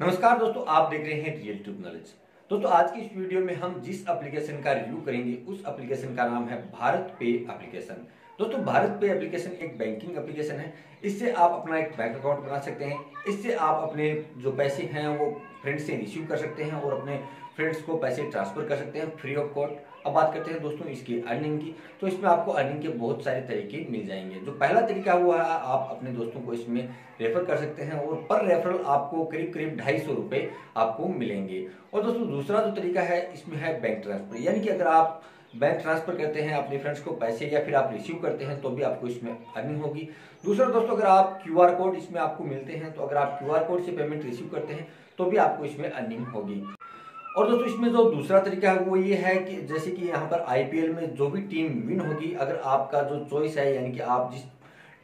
नमस्कार दोस्तों, आप देख रहे हैं रियल ट्यूब नॉलेज दोस्तों, आज की इस वीडियो में हम जिस एप्लीकेशन का रिव्यू करेंगे, उस एप्लीकेशन का नाम है भारत पे एप्लीकेशन दोस्तों, भारत पे एप्लीकेशन एक बैंकिंग एप्लीकेशन है। इससे आप अपना एक बैंक अकाउंट बना सकते हैं। इससे आप अपने जो पैसे हैं, वो फ्रेंड से रिसीव कर सकते हैं और अपने फ्रेंड्स को पैसे ट्रांसफ़र कर सकते हैं फ्री ऑफ़ कॉस्ट अब बात करते हैं दोस्तों इसकी अर्निंग की। तो इसमें आपको अर्निंग के बहुत सारे तरीके मिल जाएँगे। जो पहला तरीका हुआ है, आप अपने दोस्तों को इसमें रेफर कर सकते हैं और पर रेफरल आपको करीब करीब ढाई सौ रुपये आपको मिलेंगे। और दोस्तों दूसरा जो तरीका है, इसमें है बैंक ट्रांसफ़र यानी कि अगर आप बैंक ट्रांसफ़र करते हैं अपने फ्रेंड्स को पैसे या फिर आप रिसीव करते हैं तो भी आपको इसमें अर्निंग होगी। दूसरा दोस्तों, अगर आप क्यूआर कोड इसमें आपको मिलते हैं तो अगर आप क्यूआर कोड से पेमेंट रिसीव करते हैं तो भी आपको इसमें अर्निंग होगी। और दोस्तों, इसमें जो दूसरा तरीका है, वो ये है कि जैसे कि यहाँ पर आईपीएल में जो भी टीम विन होगी, अगर आपका जो चॉइस है, यानी कि आप जिस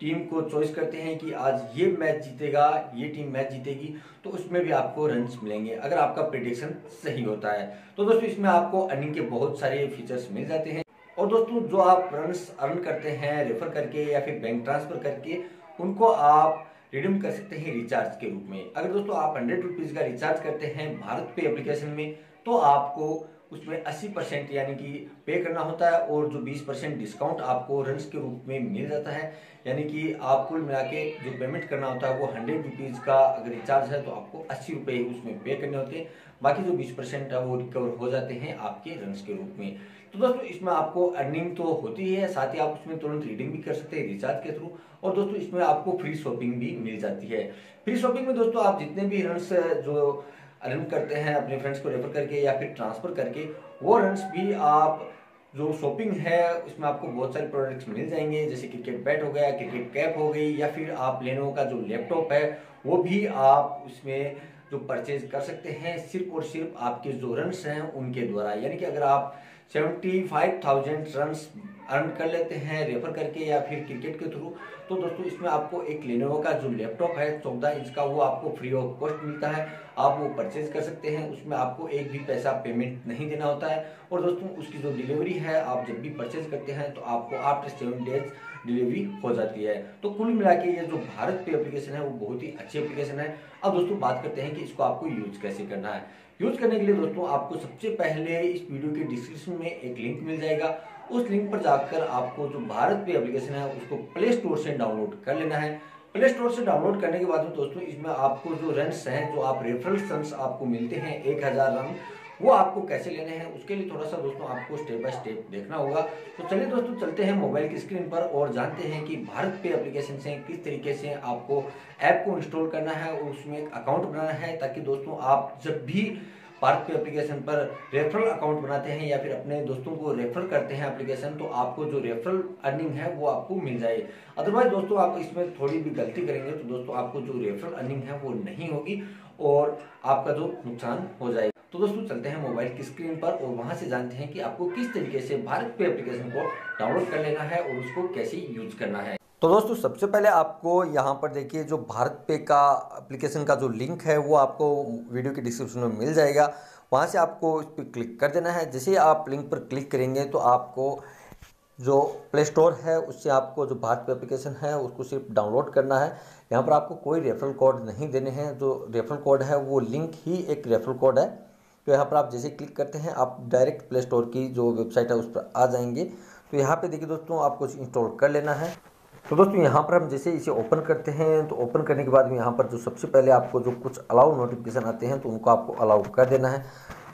टीम को चॉइस करते हैं कि आज ये मैच जीतेगा, ये टीम मैच जीतेगी तो उसमें भी आपको रन्स मिलेंगे, अगर आपका प्रिडिक्शन सही होता है। तो दोस्तों, इसमें आपको अर्निंग के बहुत सारे फीचर्स मिल जाते हैं। और दोस्तों, जो आप रन अर्न करते हैं रेफर करके या फिर बैंक ट्रांसफ़र करके, उनको आप रिडीम कर सकते हैं रिचार्ज के रूप में। अगर दोस्तों आप हंड्रेड रुपीज़ का रिचार्ज करते हैं भारत पे एप्लीकेशन में तो आपको उसमें 80 परसेंट यानी कि पे करना होता है और जो 20 परसेंट डिस्काउंट आपको रन के रूप में मिल जाता है। यानी कि आप कुल मिला के जो पेमेंट करना होता है वो हंड्रेड रुपीज़ का अगर रिचार्ज है तो आपको अस्सी रुपये उसमें पे करने होते हैं। बाकी जो बीस परसेंट है वो रिकवर हो जाते हैं आपके रन के रूप में। तो दोस्तों, इसमें आपको अर्निंग तो होती है साथ ही आप उसमें तुरंत रीडिंग भी कर सकते हैं रिचार्ज के थ्रू और दोस्तों, इसमें आपको फ्री शॉपिंग भी मिल जाती है। फ्री शॉपिंग में दोस्तों, आप जितने भी रन्स जो अर्न करते हैं, अपने फ्रेंड्स को रेफर करके या फिर ट्रांसफ़र करके, वो रन्स भी आप, जो शॉपिंग है, उसमें आपको बहुत सारे प्रोडक्ट्स मिल जाएँगे। जैसे क्रिकेट बैट हो गया क्रिकेट कैप हो गई, या फिर आप लेनो का जो लैपटॉप है, वो भी आप उसमें जो परचेज कर सकते हैं, सिर्फ़ और सिर्फ़ आपके जो रन्स हैं, उनके द्वारा। यानी कि अगर आप seventy five thousand run earn कर लेते हैं रेफर करके या फिर क्रिकेट के थ्रू तो दोस्तों, इसमें आपको एक लेनोवो का जो लैपटॉप है, चौदह इंच का, वो आपको फ्री ऑफ़ कॉस्ट मिलता है। आप वो परचेज कर सकते हैं, उसमें आपको एक भी पैसा पेमेंट नहीं देना होता है। और दोस्तों, उसकी जो डिलीवरी है, आप जब भी परचेज करते हैं तो आपको आफ्टर सेवन डेज़ डिलीवरी हो जाती है। तो कुल मिला के ये जो भारत पे एप्लीकेशन है, वो बहुत ही अच्छी एप्लीकेशन है। अब दोस्तों, बात करते हैं कि इसको आपको यूज़ कैसे करना है। यूज़ करने के लिए दोस्तों, आपको सबसे पहले इस वीडियो के डिस्क्रिप्शन में एक लिंक मिल जाएगा। उस लिंक पर जाकर आपको जो भारत पे एप्लीकेशन है, उसको प्ले स्टोर से डाउनलोड कर लेना है। प्ले स्टोर से डाउनलोड करने के बाद में दोस्तों, इसमें आपको जो रन्स हैं, जो आप रेफरल रन्स आपको मिलते हैं, एक हज़ार रन वो आपको कैसे लेने हैं, उसके लिए थोड़ा सा दोस्तों आपको स्टेप बाय स्टेप देखना होगा। तो चलिए दोस्तों, चलते हैं मोबाइल की स्क्रीन पर और जानते हैं कि भारत पे एप्लीकेशन से किस तरीके से आपको ऐप को इंस्टॉल करना है और उसमें एक अकाउंट बनाना है, ताकि दोस्तों आप जब भी पार्क एप्लीकेशन पर रेफरल अकाउंट बनाते हैं या फिर अपने दोस्तों को रेफर करते हैं एप्लीकेशन तो आपको जो रेफरल अर्निंग है वो आपको मिल जाए। अदरवाइज़ दोस्तों, आप इसमें थोड़ी भी गलती करेंगे तो दोस्तों, आपको जो रेफरल अर्निंग है वो नहीं होगी और आपका जो नुकसान हो जाएगा। तो दोस्तों, चलते हैं मोबाइल की स्क्रीन पर और वहाँ से जानते हैं कि आपको किस तरीके से भारत पे एप्लीकेशन को डाउनलोड कर लेना है और उसको कैसे यूज़ करना है। तो दोस्तों, सबसे पहले आपको यहाँ पर देखिए जो भारत पे का एप्लीकेशन का जो लिंक है, वो आपको वीडियो के डिस्क्रिप्शन में मिल जाएगा। वहाँ से आपको इस पर क्लिक कर देना है। जैसे आप लिंक पर क्लिक करेंगे तो आपको जो प्ले स्टोर है, उससे आपको जो भारत पे एप्लीकेशन है, उसको सिर्फ़ डाउनलोड करना है। यहाँ पर आपको कोई रेफरल कोड नहीं देने हैं। जो रेफरल कोड है, वो लिंक ही एक रेफरल कोड है। तो यहाँ पर आप जैसे क्लिक करते हैं, आप डायरेक्ट प्ले स्टोर की जो वेबसाइट है, उस पर आ जाएँगे। तो यहाँ पे देखिए दोस्तों, आपको इंस्टॉल कर लेना है। तो दोस्तों, यहाँ पर हम जैसे इसे ओपन करते हैं तो ओपन करने के बाद में यहाँ पर जो सबसे पहले आपको जो कुछ अलाउ नोटिफिकेशन आते हैं तो उनको आपको अलाउ कर देना है।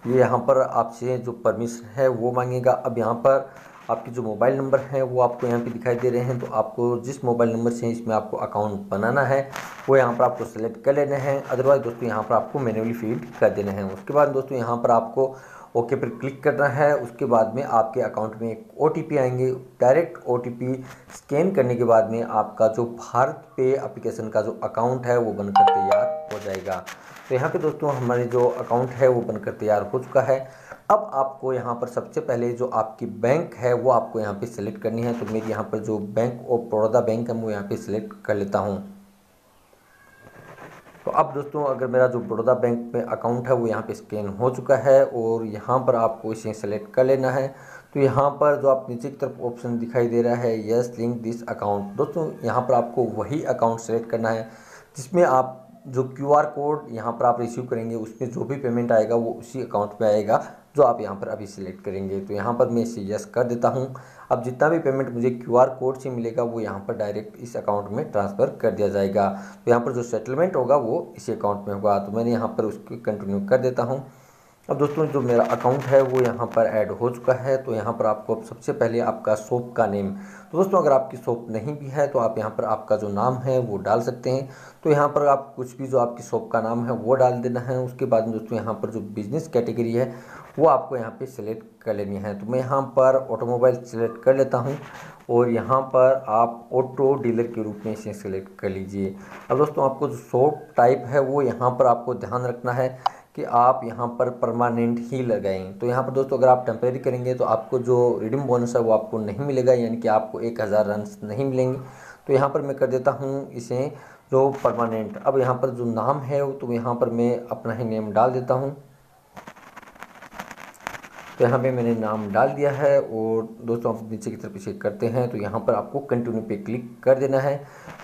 ये यहाँ पर आपसे जो परमिशन है, वो मांगेगा। अब यहाँ पर आपके जो मोबाइल नंबर हैं, वो आपको यहाँ पे दिखाई दे रहे हैं। तो आपको जिस मोबाइल नंबर से इसमें आपको अकाउंट बनाना है, वो यहाँ पर आपको सेलेक्ट कर लेना है। अदरवाइज़ दोस्तों, यहाँ पर आपको मैनुअली फ़ीड कर देना है। उसके बाद दोस्तों, यहाँ पर आपको ओके पर क्लिक करना है। उसके बाद में आपके अकाउंट में एक ओ आएँगे। डायरेक्ट ओटीपी स्कैन करने के बाद में आपका जो भारत पे एप्लीकेशन का जो अकाउंट है, वो बनकर तैयार हो जाएगा। तो यहाँ पे दोस्तों हमारे जो अकाउंट है, वो बनकर तैयार हो चुका है। अब आपको यहाँ पर सबसे पहले जो आपकी बैंक है, वो आपको यहाँ पे सिलेक्ट करनी है। तो मेरी यहाँ पर जो बैंक ऑफ़ बड़ौदा बैंक है वो यहाँ पे सिलेक्ट कर लेता हूँ। तो अब दोस्तों, अगर मेरा जो बड़ौदा बैंक में अकाउंट है, वो यहाँ पे स्कैन हो चुका है और यहाँ पर आपको इसे सेलेक्ट कर लेना है। तो यहाँ पर जो आप नीचे की तरफ़ ऑप्शन दिखाई दे रहा है यस लिंक दिस अकाउंट दोस्तों, यहाँ पर आपको वही अकाउंट सेलेक्ट करना है, जिसमें आप जो क्यू आर कोड यहाँ पर आप रिसीव करेंगे, उसमें जो भी पेमेंट आएगा, वो उसी अकाउंट में आएगा। जो आप यहाँ पर अभी सिलेक्ट करेंगे तो यहाँ पर मैं इसे यस कर देता हूँ। अब जितना भी पेमेंट मुझे क्यू आर कोड से मिलेगा, वो यहाँ पर डायरेक्ट इस अकाउंट में ट्रांसफ़र कर दिया जाएगा। तो यहाँ पर जो सेटलमेंट होगा, वो इसी अकाउंट में होगा। तो मैंने यहाँ पर उसको कंटिन्यू कर देता हूँ। अब दोस्तों, जो मेरा अकाउंट है, वो यहाँ पर ऐड हो चुका है। तो यहाँ पर आपको सबसे पहले आपका शॉप का नेम तो दोस्तों, अगर आपकी शॉप नहीं भी है तो आप यहाँ पर आपका जो नाम है, वो डाल सकते हैं। तो यहाँ पर आप कुछ भी जो आपकी शॉप का नाम है, वो डाल देना है। उसके बाद दोस्तों, यहाँ पर जो बिज़नेस कैटेगरी है, वो आपको यहाँ पर सिलेक्ट कर लेनी है। तो मैं यहाँ पर ऑटोमोबाइल सिलेक्ट कर लेता हूँ और यहाँ पर आप ऑटो डीलर के रूप में इसे सिलेक्ट कर लीजिए। अब दोस्तों, आपको जो शॉप टाइप है, वो यहाँ पर आपको ध्यान रखना है। कि आप यहाँ पर परमानेंट ही लगाएँ। तो यहाँ पर दोस्तों, अगर आप टेम्प्रेरी करेंगे तो आपको जो रिडीम बोनस है वो आपको नहीं मिलेगा, यानी कि आपको एक हज़ार रन नहीं मिलेंगे। तो यहाँ पर मैं कर देता हूँ इसे जो परमानेंट अब यहाँ पर जो नाम है तो यहाँ पर मैं अपना ही नेम डाल देता हूँ। तो यहाँ पे मैंने नाम डाल दिया है और दोस्तों आप नीचे की तरफ़ इसे करते हैं तो यहाँ पर आपको कंटिन्यू पे क्लिक कर देना है।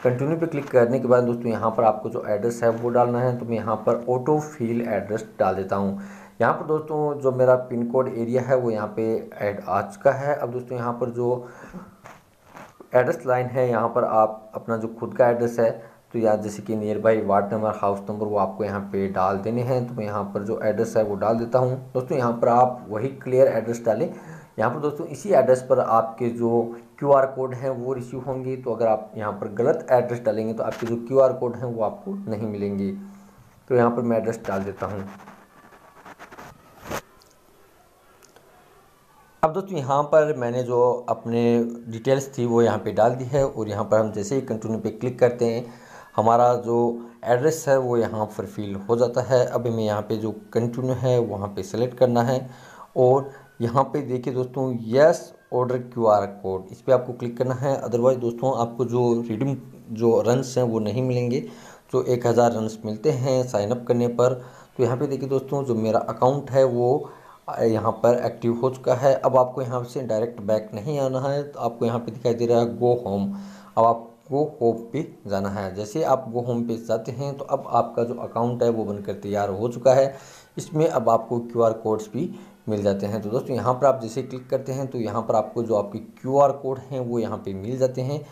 कंटिन्यू पे क्लिक करने के बाद दोस्तों यहाँ पर आपको जो एड्रेस है वो डालना है। तो मैं यहाँ पर ऑटो फील एड्रेस डाल देता हूँ। यहाँ पर दोस्तों जो मेरा पिन कोड एरिया है वो यहाँ पे ऐड आ चुका है। अब दोस्तों यहाँ पर जो एड्रेस लाइन है, यहाँ पर आप अपना जो खुद का एड्रेस है तो या जैसे कि nearby ward number house number वो आपको यहाँ पे डाल देने हैं। तो मैं यहाँ पर जो एड्रेस है वो डाल देता हूँ। दोस्तों, यहाँ पर आप वही क्लियर एड्रेस डालें। यहाँ पर दोस्तों, इसी एड्रेस पर आपके जो क्यू आर कोड हैं वो रिसीव होंगे। तो अगर आप यहाँ पर गलत एड्रेस डालेंगे तो आपके जो क्यू आर कोड हैं वो आपको नहीं मिलेंगे। तो यहाँ पर मैं एड्रेस डाल देता हूँ। अब दोस्तों, यहाँ पर मैंने जो अपने डिटेल्स थी वो यहाँ पे डाल दी है। और यहाँ पर हम जैसे ही कंटिन्यू पे क्लिक करते हैं हमारा जो एड्रेस है वो यहाँ पर फिल हो जाता है। अभी मैं यहाँ पे जो कंटिन्यू है, वहाँ पे सेलेक्ट करना है। और यहाँ पे देखिए दोस्तों yes order Q R code इस पर आपको क्लिक करना है। अदरवाइज़ दोस्तों, आपको जो रिडीम जो रन्स हैं वो नहीं मिलेंगे। जो एक हज़ार रन्स मिलते हैं साइनअप करने पर तो यहाँ पे देखिए दोस्तों, जो मेरा अकाउंट है वो यहाँ पर एक्टिव हो चुका है। अब आपको यहाँ से डायरेक्ट बैक नहीं आना है। तो आपको यहाँ पे दिखाई दे रहा है गो होम अब आप गो होम पे जाना है। जैसे आप गो होम पे जाते हैं तो अब आपका जो अकाउंट है वो बनकर तैयार हो चुका है। इसमें अब आपको क्यू आर कोड्स भी मिल जाते हैं। तो दोस्तों, यहाँ पर आप जैसे क्लिक करते हैं तो यहाँ पर आपको जो आपके क्यू आर कोड हैं, वो यहाँ पर मिल जाते हैं।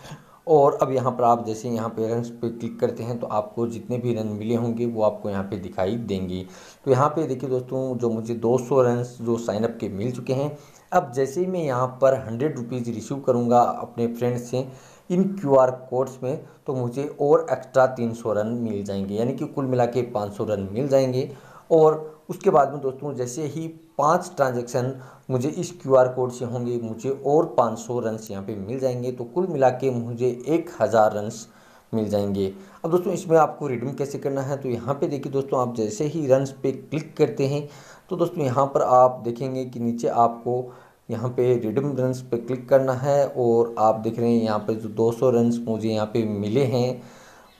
और अब यहाँ पर आप जैसे यहाँ पे रन पे क्लिक करते हैं तो आपको जितने भी रन मिले होंगे, वो आपको यहाँ पे दिखाई देंगे। तो यहाँ पे देखिए दोस्तों, जो मुझे 200 रन जो साइनअप के मिल चुके हैं। अब जैसे ही मैं यहाँ पर हंड्रेड रुपीज़ रिसीव करूँगा अपने फ्रेंड्स से इन क्यू आर कोड्स में तो मुझे और एक्स्ट्रा तीन सौ रन मिल जाएँगे, यानी कि कुल मिला के पाँच सौ रन मिल जाएँगे। और उसके बाद में दोस्तों, जैसे ही पाँच ट्रांजैक्शन मुझे इस क्यू आर कोड से होंगे, मुझे और पाँच सौ रन्स यहाँ पे मिल जाएँगे तो कुल मिला के मुझे एक हज़ार रन्स मिल जाएँगे। अब दोस्तों, इसमें आपको रिडीम कैसे करना है तो यहाँ पे देखिए दोस्तों, आप जैसे ही रन्स पे क्लिक करते हैं तो दोस्तों, यहाँ पर आप देखेंगे कि नीचे आपको यहाँ पे रिडम रन्स पे क्लिक करना है और आप देख रहे हैं यहाँ पे जो 200 रन्स मुझे यहाँ पे मिले हैं,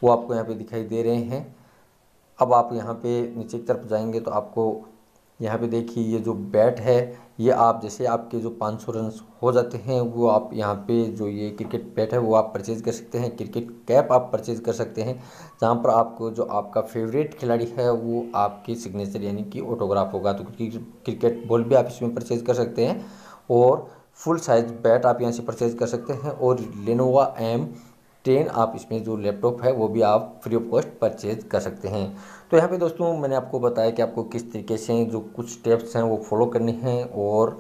वो आपको यहाँ पे दिखाई दे रहे हैं। अब आप यहाँ पे नीचे की तरफ़ जाएँगे तो आपको यहाँ पे देखिए ये जो बैट है, ये आप जैसे आपके जो 500 रन हो जाते हैं, वो आप यहाँ पे जो ये क्रिकेट बैट है वो आप परचेज़ कर सकते हैं। क्रिकेट कैप आप परचेज़ कर सकते हैं, जहाँ पर आपको जो आपका फेवरेट खिलाड़ी है, वो आपकी सिग्नेचर यानी कि ऑटोग्राफ होगा। तो क्रिकेट बॉल भी आप इसमें परचेज़ कर सकते हैं। और फुल साइज़ बैट आप यहाँ से परचेज कर सकते हैं और लेनोवा एम टेन आप इसमें जो लैपटॉप है वो भी आप फ्री ऑफ़ कॉस्ट परचेज कर सकते हैं। तो यहाँ पे दोस्तों मैंने आपको बताया कि आपको किस तरीके से जो कुछ स्टेप्स हैं वो फॉलो करने हैं और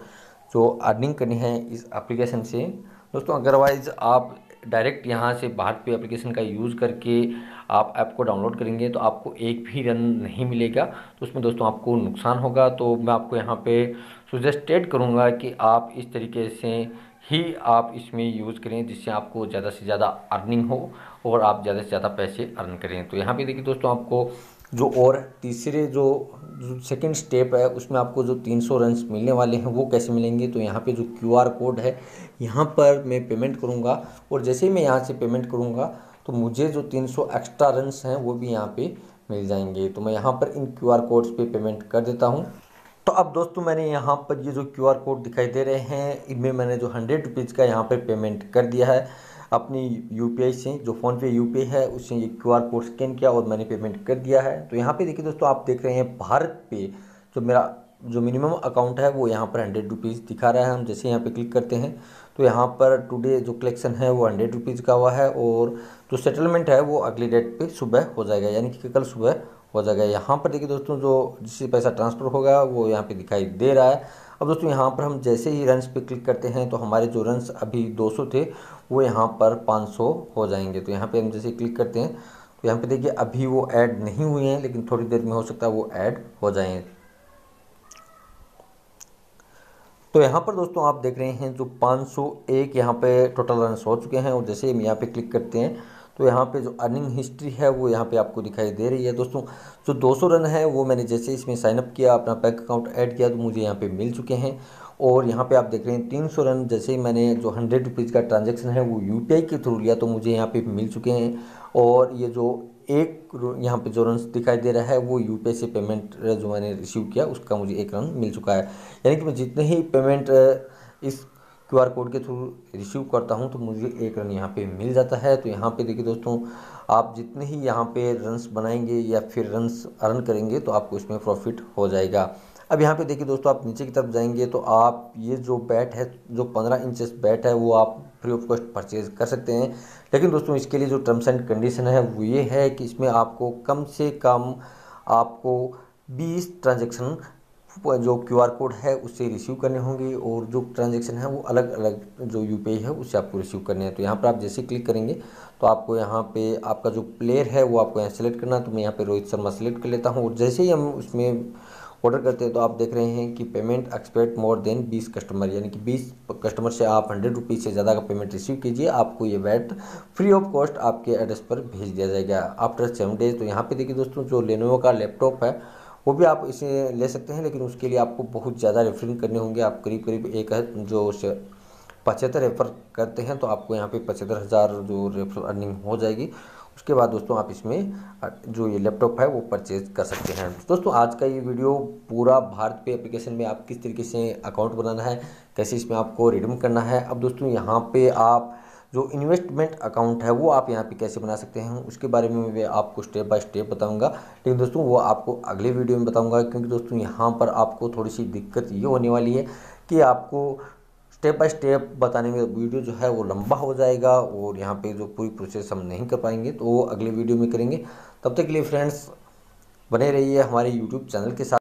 जो अर्निंग करनी है इस एप्लीकेशन से। दोस्तों अदरवाइज़ आप डायरेक्ट यहाँ से भारत पे एप्लीकेशन का यूज़ करके आप ऐप को डाउनलोड करेंगे तो आपको एक भी रन नहीं मिलेगा। तो उसमें दोस्तों आपको नुकसान होगा। तो मैं आपको यहाँ पे सुजेस्टेड करूँगा कि आप इस तरीके से ही आप इसमें यूज़ करें जिससे आपको ज़्यादा से ज़्यादा अर्निंग हो और आप ज़्यादा से ज़्यादा पैसे अर्न करें। तो यहाँ पे देखिए दोस्तों आपको जो और तीसरे जो सेकंड स्टेप है, उसमें आपको जो 300 रन्स मिलने वाले हैं वो कैसे मिलेंगे? तो यहाँ पे जो क्यूआर कोड है, यहाँ पर मैं पेमेंट करूँगा और जैसे ही मैं यहाँ से पेमेंट करूँगा तो मुझे जो 300 एक्स्ट्रा रन्स हैं वो भी यहाँ पे मिल जाएँगे। तो मैं यहाँ पर इन क्यूआर कोड्स पे पेमेंट कर देता हूँ। तो अब दोस्तों मैंने यहाँ पर ये जो क्यूआर कोड दिखाई दे रहे हैं, इनमें मैंने जो हंड्रेड रुपीज़ का यहाँ पर पेमेंट कर दिया है। अपनी यूपीआई से, जो फ़ोन पे यूपीआई है, उससे ये क्यूआर कोड स्कैन किया और मैंने पेमेंट कर दिया है। तो यहाँ पे देखिए दोस्तों, आप देख रहे हैं भारत पे जो मेरा, जो मिनिमम अकाउंट है, वो यहाँ पर हंड्रेड रुपीज़ दिखा रहा है। हम जैसे यहाँ पे क्लिक करते हैं तो यहाँ पर टुडे जो कलेक्शन है, वो हंड्रेड रुपीज़ का हुआ है और जो सेटलमेंट है, वो अगली डेट पे सुबह हो जाएगा। यानी कि कल सुबह हो जाएगा यहाँ पर। देखिए दोस्तों, जो जिससे पैसा ट्रांसफ़र होगा वो यहाँ पे दिखाई दे रहा है। अब दोस्तों, यहाँ पर हम जैसे ही रन्स पे क्लिक करते हैं तो हमारे जो रन्स अभी 200 थे, वो यहाँ पर 500 हो जाएँगे। तो यहाँ पे हम जैसे क्लिक करते हैं तो यहाँ पे देखिए अभी वो ऐड नहीं हुए हैं, लेकिन थोड़ी देर में हो सकता है वो ऐड हो जाएँ। तो यहाँ पर दोस्तों, आप देख रहे हैं जो 501 यहाँ पे टोटल रन हो चुके हैं, और जैसे हम यहाँ पे क्लिक करते हैं तो यहाँ पे जो अर्निंग हिस्ट्री है, वो यहाँ पे आपको दिखाई दे रही है। दोस्तों, जो 200 रन है, वो मैंने जैसे इसमें साइनअप किया, अपना बैंक अकाउंट ऐड किया तो मुझे यहाँ पे मिल चुके हैं। और यहाँ पे आप देख रहे हैं, तीन सौ रन जैसे ही मैंने जो हंड्रेड रुपीज़ का ट्रांजेक्शन है, वो यूपीआई के थ्रू लिया तो मुझे यहाँ पर मिल चुके हैं। और ये जो एक यहाँ पे जो रन दिखाई दे रहा है, वो यू से पेमेंट जो मैंने रिसीव किया, उसका मुझे एक रन मिल चुका है। यानी कि मैं जितने ही पेमेंट इस क्यू आर कोड के थ्रू रिसीव करता हूँ तो मुझे एक रन यहाँ पे मिल जाता है। तो यहाँ पे देखिए दोस्तों, आप जितने ही यहाँ पे रन्स बनाएँगे या फिर रन्स अर्न करेंगे तो आपको इसमें प्रॉफिट हो जाएगा। अब यहाँ पे देखिए दोस्तों, आप नीचे की तरफ़ जाएँगे तो आप ये जो बैट है, जो पंद्रह इंचेस बैट है, वो आप फ्री ऑफ़ कॉस्ट परचेज कर सकते हैं। लेकिन दोस्तों, इसके लिए जो टर्म्स एंड कंडीशन है, वो ये है कि इसमें आपको कम से कम आपको बीस ट्रांजेक्शन जो क्यू आर कोड है उससे रिसीव करने होंगे और जो ट्रांजेक्शन है वो अलग अलग जो यूपीआई है उससे आपको रिसीव करने हैं। तो यहाँ पर आप जैसे क्लिक करेंगे तो आपको यहाँ पे आपका जो प्लेयर है वो आपको यहाँ सेलेक्ट करना तो मैं यहाँ पे रोहित शर्मा सेलेक्ट कर लेता हूँ और जैसे ही हम उसमें ऑर्डर करते हैं तो आप देख रहे हैं कि payment expect more than 20 customer, यानी कि 20 कस्टमर से आप हंड्रेड रुपीज़ से ज़्यादा का पेमेंट रिसीव कीजिए। आपको ये वैट फ्री ऑफ़ कॉस्ट आपके एड्रेस पर भेज दिया जाएगा। आफ्टर सेवन डेज़ तो यहाँ पे देखिए दोस्तों, जो लेनोवो का लैपटॉप है वो भी आप इसे ले सकते हैं, लेकिन उसके लिए आपको बहुत ज़्यादा रेफरिंग करने होंगे। आप करीब करीब एक जो पचहत्तर रेफर करते हैं तो आपको यहाँ पे पचहत्तर हज़ार जो रेफर अर्निंग हो जाएगी। उसके बाद दोस्तों आप इसमें जो ये लैपटॉप है, वो परचेज कर सकते हैं। दोस्तों, आज का ये वीडियो पूरा भारत पे एप्लीकेशन में आप किस तरीके से अकाउंट बनाना है, कैसे इसमें आपको रिडीम करना है, अब दोस्तों यहाँ पे आप जो इन्वेस्टमेंट अकाउंट है, वो आप यहाँ पे कैसे बना सकते हैं, उसके बारे में मैं आपको स्टेप बाय स्टेप बताऊँगा। लेकिन दोस्तों, वो आपको अगले वीडियो में बताऊँगा, क्योंकि दोस्तों, यहाँ पर आपको थोड़ी सी दिक्कत ये होने वाली है कि आपको स्टेप बाय स्टेप बताने में वीडियो जो है वो लंबा हो जाएगा और यहाँ पे जो पूरी प्रोसेस हम नहीं कर पाएँगे तो वो अगले वीडियो में करेंगे। तब तक के लिए फ्रेंड्स बने रहिए हमारे यूट्यूब चैनल के साथ।